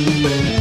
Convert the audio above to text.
you.